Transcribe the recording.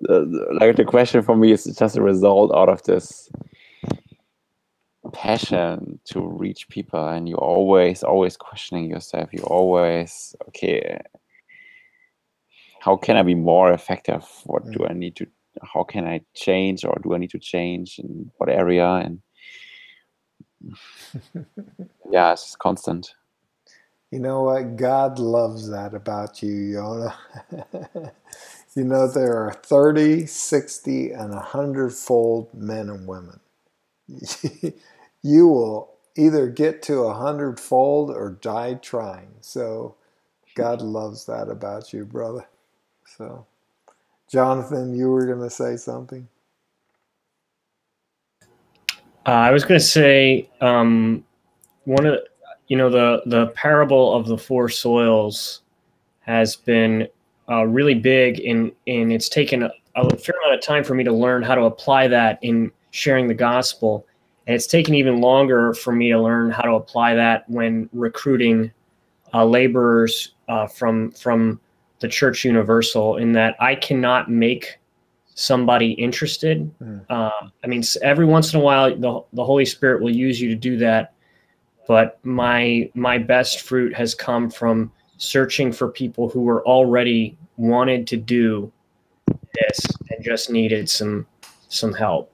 the, like the question for me is just a result out of this passion to reach people and you always always questioning yourself. You always okay how can i be more effective? What mm. do i need to how can i change or do i need to change in what area? And yeah it's constant. You know what? God loves that about you Jona you know there are 30 60 and 100 fold men and women you will either get to a hundredfold or die trying. So God loves that about you, brother. So, Jonathan, you were going to say something? Uh, I was going to say um, one of you know the the parable of the four soils has been uh, really big and in it's taken a, a fair amount of time for me to learn how to apply that in sharing the gospel and it's taken even longer for me to learn how to apply that when recruiting uh, laborers uh, from from the Church Universal. In that I cannot make somebody interested. Mm. Uh, I mean, every once in a while, the the Holy Spirit will use you to do that. But my my best fruit has come from searching for people who were already wanted to do this and just needed some some help.